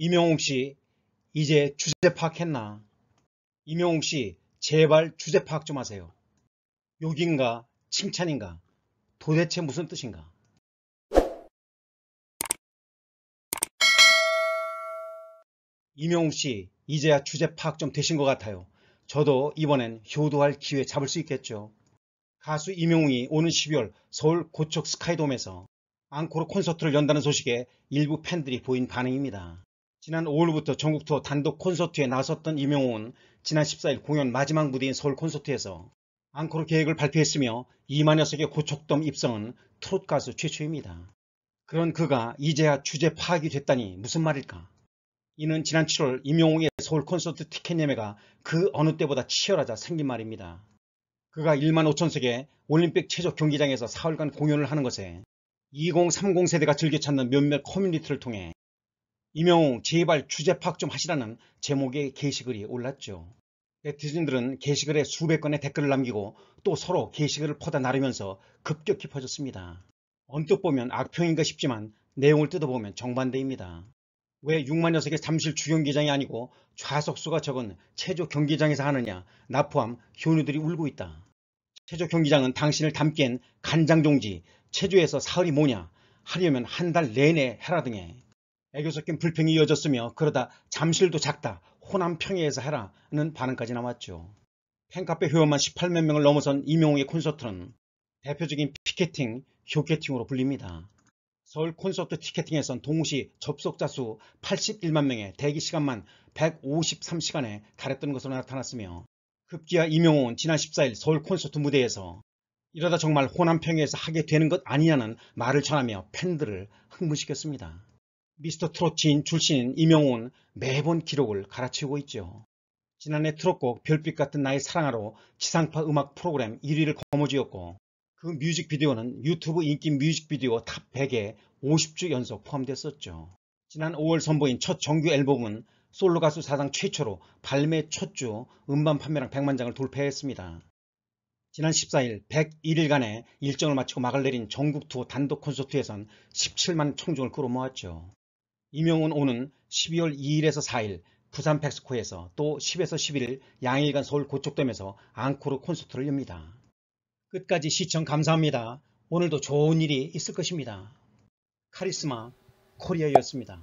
이명웅 씨 이제 주제 파악했나? 이명웅 씨 제발 주제 파악 좀 하세요. 욕인가 칭찬인가 도대체 무슨 뜻인가? 이명웅 씨 이제야 주제 파악 좀 되신 것 같아요. 저도 이번엔 효도할 기회 잡을 수 있겠죠. 가수 이명웅이 오는 12월 서울 고척 스카이돔에서 앙코르 콘서트를 연다는 소식에 일부 팬들이 보인 반응입니다. 지난 5월부터 전국 투어 단독 콘서트에 나섰던 이명웅은 지난 14일 공연 마지막 무대인 서울 콘서트에서 앙코르 계획을 발표했으며 2만여 석의 고척돔 입성은 트롯 가수 최초입니다. 그런 그가 이제야 주제 파악이 됐다니 무슨 말일까? 이는 지난 7월 임영웅의 서울 콘서트 티켓 예매가 그 어느 때보다 치열하자 생긴 말입니다. 그가 1만 5천 석의 올림픽 최적 경기장에서 사흘간 공연을 하는 것에 2030 세대가 즐겨 찾는 몇몇 커뮤니티를 통해 임영웅 제발 주제 파악 좀 하시라는 제목의 게시글이 올랐죠. 네티즌들은 게시글에 수백 건의 댓글을 남기고 또 서로 게시글을 퍼다 나르면서 급격히 퍼졌습니다. 언뜻 보면 악평인가 싶지만 내용을 뜯어보면 정반대입니다. 왜 6만 녀석의 잠실 주경기장이 아니고 좌석수가 적은 체조 경기장에서 하느냐 나 포함 효누들이 울고 있다. 체조 경기장은 당신을 담기엔 간장종지 체조에서 사흘이 뭐냐 하려면 한 달 내내 해라 등의 애교 섞인 불평이 이어졌으며 그러다 잠실도 작다 호남 평야에서 해라는 반응까지 나왔죠. 팬카페 회원만 18만 명을 넘어선 이명웅의 콘서트는 대표적인 피켓팅, 쇼케팅으로 불립니다. 서울 콘서트 티켓팅에선 동시 접속자 수 81만 명의 대기 시간만 153시간에 달했던 것으로 나타났으며 급기야 임영웅은 지난 14일 서울 콘서트 무대에서 이러다 정말 호남평야에서 하게 되는 것 아니냐는 말을 전하며 팬들을 흥분시켰습니다. 미스터 트롯 진 출신인 임영웅은 매번 기록을 갈아치우고 있죠. 지난해 트롯곡 별빛 같은 나의 사랑아로 지상파 음악 프로그램 1위를 거머쥐었고 그 뮤직비디오는 유튜브 인기 뮤직비디오 top 100에 50주 연속 포함됐었죠. 지난 5월 선보인 첫 정규 앨범은 솔로 가수 사상 최초로 발매 첫 주 음반 판매량 100만 장을 돌파했습니다. 지난 14일 101일간의 일정을 마치고 막을 내린 전국 투어 단독 콘서트에선 17만 청중을 끌어모았죠. 이명훈 오는 12월 2일에서 4일 부산 백스코에서 또 10에서 11일 양일간 서울 고척돔에서 앙코르 콘서트를 엽니다. 끝까지 시청 감사합니다. 오늘도 좋은 일이 있을 것입니다. 카리스마 코리아였습니다.